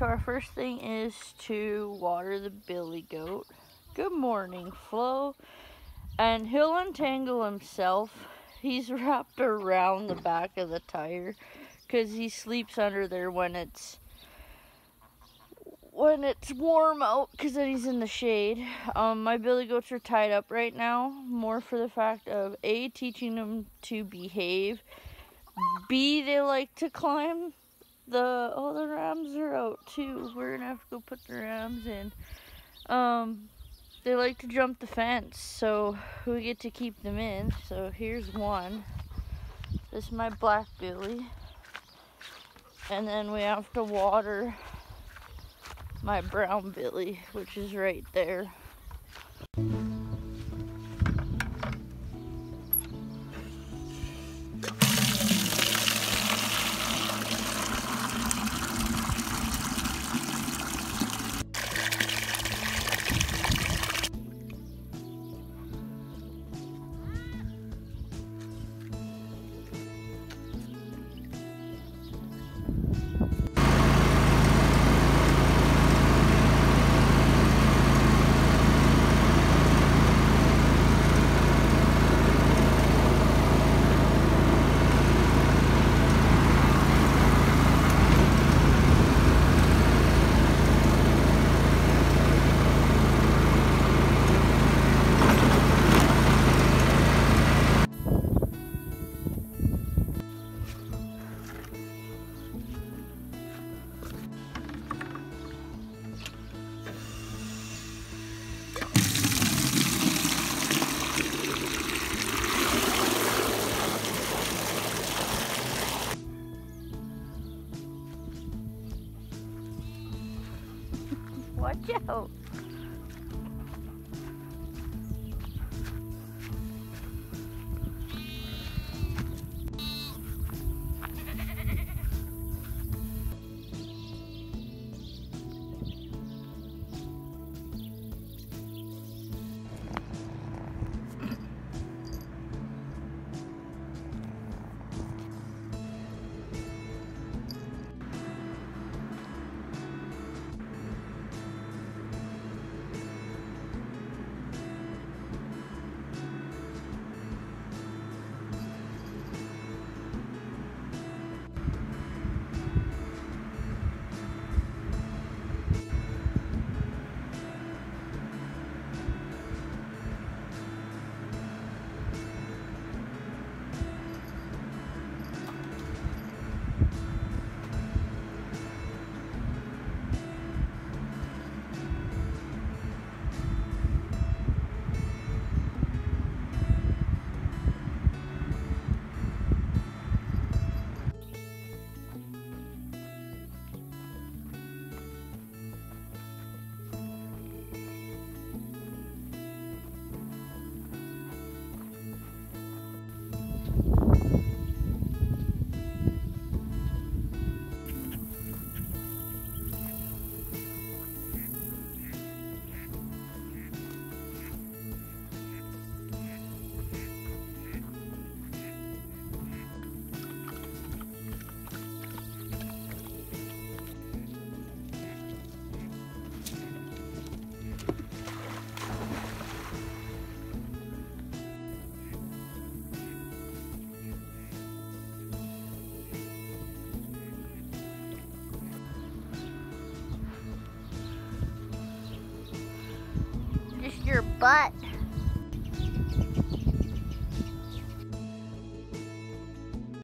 our first thing is to water the billy goat. Good morning, Flo. And he'll untangle himself. He's wrapped around the back of the tire because he sleeps under there when it's when it's warm out because then he's in the shade. Um, my billy goats are tied up right now, more for the fact of A, teaching them to behave, B, they like to climb the, all the rams are out too. We're gonna have to go put the rams in. Um, they like to jump the fence, so we get to keep them in. So here's one. This is my black billy. And then we have to water my brown billy, which is right there. Watch out. Just your butt.